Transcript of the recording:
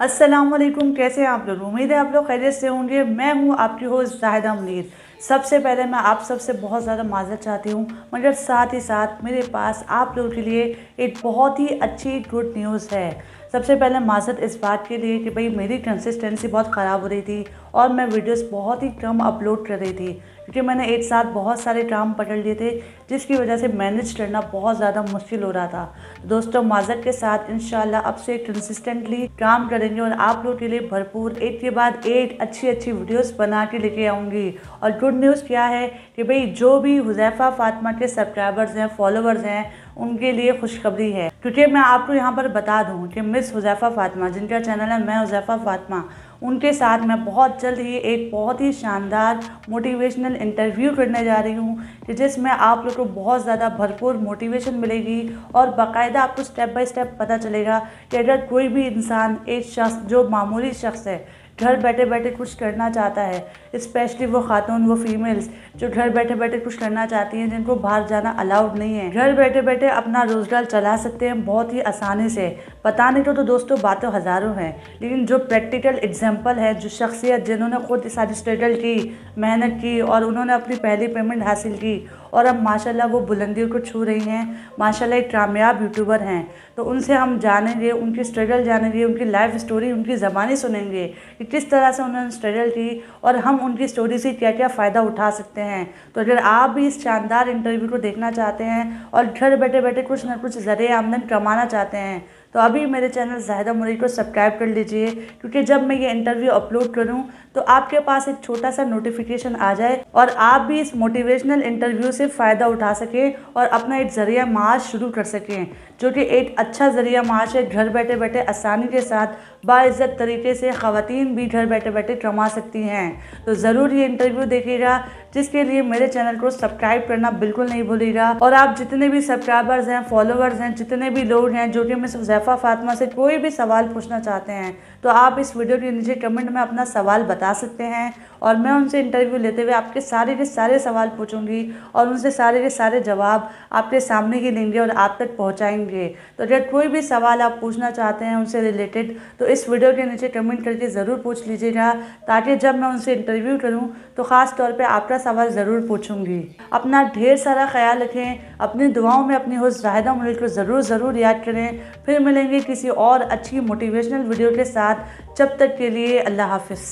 अस्सलाम वालेकुम कैसे हैं आप लोग? उम्मीद है आप लोग खैरियत से होंगे। मैं हूँ आपकी होस्ट जाहिदा मुनीर। सबसे पहले मैं आप सबसे बहुत ज़्यादा माजत चाहती हूँ, मगर साथ ही साथ मेरे पास आप लोगों के लिए एक बहुत ही अच्छी गुड न्यूज़ है। सबसे पहले माजत इस बात के लिए कि भाई मेरी कंसिस्टेंसी बहुत ख़राब हो रही थी और मैं वीडियोस बहुत ही कम अपलोड कर रही थी। क्योंकि मैंने एक साथ बहुत सारे काम पकड़ लिए थे, जिसकी वजह से मैनेज करना बहुत ज़्यादा मुश्किल हो रहा था। दोस्तों माजत के साथ इन अब से कंसिस्टेंटली काम करेंगे और आप लोग के लिए भरपूर एक के बाद एक अच्छी अच्छी वीडियोस बना के लेके आऊँगी। और गुड न्यूज़ क्या है कि भाई, जो भी हुजैफ़ा, फातिमा के सब्सक्राइबर्स हैं फॉलोअर्स हैं, उनके लिए खुशखबरी है। क्योंकि मैं आपको यहाँ पर बता दूँ कि मिस हुजैफ़ा फातिमा, जिनका चैनल है मैं हुजैफ़ा फातिमा, उनके साथ मैं बहुत जल्द ही एक बहुत ही शानदार मोटिवेशनल इंटरव्यू करने जा रही हूँ कि जिसमें आप लोग को बहुत ज़्यादा भरपूर मोटिवेशन मिलेगी और बाकायदा आपको स्टेप बाय स्टेप पता चलेगा कि अगर कोई भी इंसान, एक शख्स, जो मामूली शख्स है घर बैठे बैठे कुछ करना चाहता है स्पेशली वो खातून वो फीमेल्स जो घर बैठे बैठे कुछ करना चाहती हैं जिनको बाहर जाना अलाउड नहीं है। घर बैठे बैठे अपना रोज़गार चला सकते हैं बहुत ही आसानी से। बताने को तो दोस्तों बातें हज़ारों हैं लेकिन जो प्रैक्टिकल एग्ज़ाम्पल है जो शख्सियत जिन्होंने खुद सारी स्ट्रगल की मेहनत की और उन्होंने अपनी पहली पेमेंट हासिल की और अब माशाल्लाह वो बुलंदियों को छू रही हैं माशाल्लाह एक कामयाब यूट्यूबर हैं। तो उनसे हम जानेंगे उनकी स्ट्रगल जानेंगे उनकी लाइफ स्टोरी उनकी ज़बानी सुनेंगे कि किस तरह से उन्होंने स्ट्रगल की और हम उनकी स्टोरी से क्या क्या फ़ायदा उठा सकते हैं। तो अगर आप भी इस शानदार इंटरव्यू को देखना चाहते हैं और घर बैठे बैठे कुछ ना कुछ ज़रिए आमदन कमाना चाहते हैं तो अभी मेरे चैनल जाहिदा मुरी को सब्सक्राइब कर लीजिए, क्योंकि जब मैं ये इंटरव्यू अपलोड करूँ तो आपके पास एक छोटा सा नोटिफिकेशन आ जाए और आप भी इस मोटिवेशनल इंटरव्यू से फ़ायदा उठा सकें और अपना एक ज़रिया माश शुरू कर सकें, जो कि एक अच्छा ज़रिया माश है, घर बैठे बैठे आसानी के साथ बाज़्ज़त तरीके से ख़वातीन भी घर बैठे बैठे कमा सकती हैं। तो ज़रूर ये इंटरव्यू देखिएगा। जिसके लिए मेरे चैनल को सब्सक्राइब करना बिल्कुल नहीं भूलिएगा। और आप जितने भी सब्सक्राइबर्स हैं फॉलोवर्स हैं, जितने भी लोग हैं, जो कि मिस हुजैफ़ा फातिमा से कोई भी सवाल पूछना चाहते हैं तो आप इस वीडियो के नीचे कमेंट में अपना सवाल बता सकते हैं और मैं उनसे इंटरव्यू लेते हुए आपके सारे के सारे सवाल पूछूँगी और उनसे सारे के सारे जवाब आपके सामने ही लेंगे और आप तक पहुंचाएँगे। तो अगर कोई भी सवाल आप पूछना चाहते हैं उनसे रिलेटेड तो इस वीडियो के नीचे कमेंट करके ज़रूर पूछ लीजिएगा, ताकि जब मैं उनसे इंटरव्यू करूँ तो ख़ास तौर पर आपका सवाल ज़रूर पूछूँगी। अपना ढेर सारा ख्याल रखें, अपनी दुआओं में अपनी होस्ट जाहिदा मुल्क को ज़रूर ज़रूर याद करें। फिर मिलेंगे किसी और अच्छी मोटिवेशनल वीडियो के साथ। जब तक के लिए अल्लाह हाफिज़।